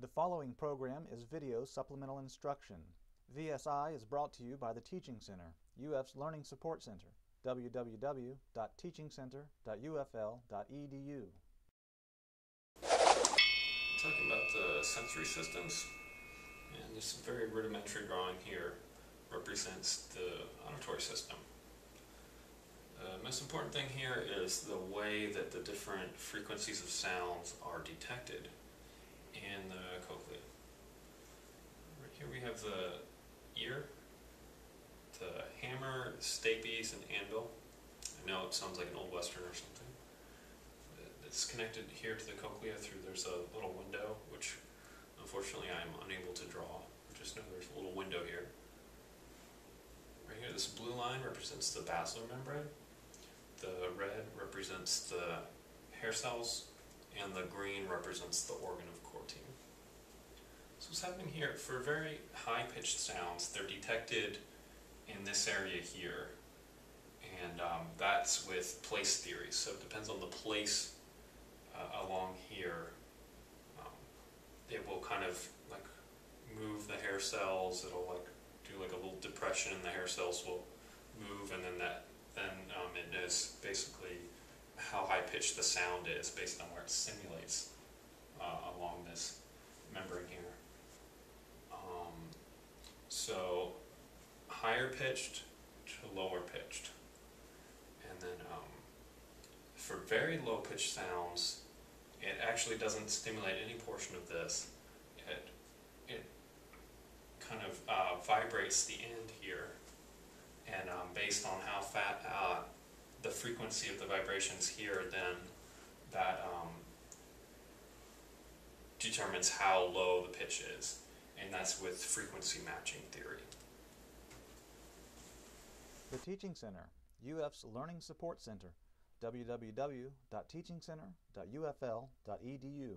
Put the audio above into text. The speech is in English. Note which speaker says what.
Speaker 1: The following program is video supplemental instruction. VSI is brought to you by the Teaching Center, UF's Learning Support Center, www.teachingcenter.ufl.edu.
Speaker 2: Talking about the sensory systems, and this very rudimentary drawing here represents the auditory system. The most important thing here is the way that the different frequencies of sounds are detected in the cochlea. Have the ear, the hammer, stapes, and anvil. I know it sounds like an old western or something. It's connected here to the cochlea through there's a little window, which unfortunately I'm unable to draw. Just know there's a little window here. Right here, this blue line represents the basilar membrane. The red represents the hair cells, and the green represents the organ of what's happening here, for very high-pitched sounds, they're detected in this area here. And um, that's with place theory. So it depends on the place uh, along here. Um, it will kind of like move the hair cells. It'll like do like a little depression and the hair cells will move and then that then um, it knows basically how high pitched the sound is based on where it simulates uh, along this membrane here. Um, so higher pitched to lower pitched. And then um, for very low pitched sounds, it actually doesn't stimulate any portion of this. It, it kind of uh, vibrates the end here. And um, based on how fat, uh, the frequency of the vibrations here, then that um, determines how low the pitch is. And that's with frequency matching theory.
Speaker 1: The Teaching Center, UF's Learning Support Center, www.teachingcenter.ufl.edu.